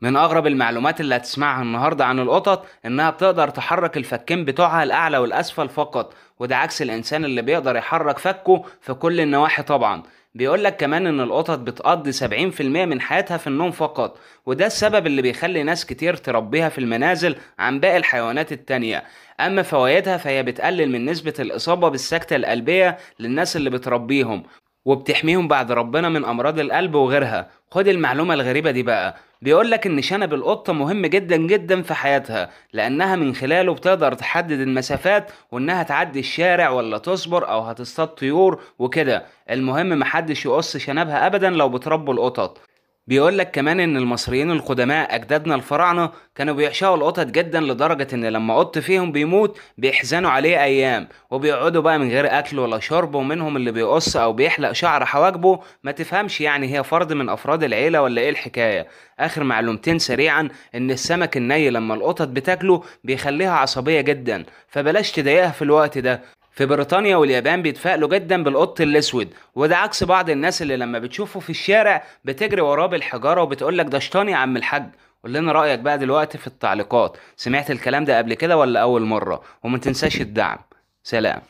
من أغرب المعلومات اللي هتسمعها النهارده عن القطط إنها بتقدر تحرك الفكين بتوعها الأعلى والأسفل فقط وده عكس الإنسان اللي بيقدر يحرك فكه في كل النواحي طبعا. بيقولك كمان إن القطط بتقضي 70% من حياتها في النوم فقط وده السبب اللي بيخلي ناس كتير تربيها في المنازل عن باقي الحيوانات التانية. أما فوائدها فهي بتقلل من نسبة الإصابة بالسكتة القلبية للناس اللي بتربيهم. وبتحميهم بعد ربنا من أمراض القلب وغيرها. خد المعلومة الغريبة دي بقى. بيقولك إن شنب القطة مهم جدا جدا في حياتها لأنها من خلاله بتقدر تحدد المسافات وإنها تعدي الشارع ولا تصبر أو هتصطاد طيور وكده. المهم محدش يقص شنبها ابدا لو بتربوا القطط. بيقول لك كمان إن المصريين القدماء أجدادنا الفراعنة كانوا بيعشقوا القطط جدا لدرجة إن لما قط فيهم بيموت بيحزنوا عليه أيام وبيقعدوا بقى من غير أكل ولا شرب ومنهم اللي بيقص أو بيحلق شعر حواجبه. ما تفهمش يعني هي فرد من أفراد العيلة ولا إيه الحكاية؟ آخر معلومتين سريعا إن السمك الني لما القطط بتاكله بيخليها عصبية جدا فبلاش تضايقها في الوقت ده. في بريطانيا واليابان بيتفائلوا جدا بالقط الأسود وده عكس بعض الناس اللي لما بتشوفه في الشارع بتجري وراه بالحجارة وبتقول لك ده شيطان يا عم الحاج. قول لنا رأيك بقى دلوقتي في التعليقات. سمعت الكلام ده قبل كده ولا أول مرة؟ وما تنساش الدعم. سلام.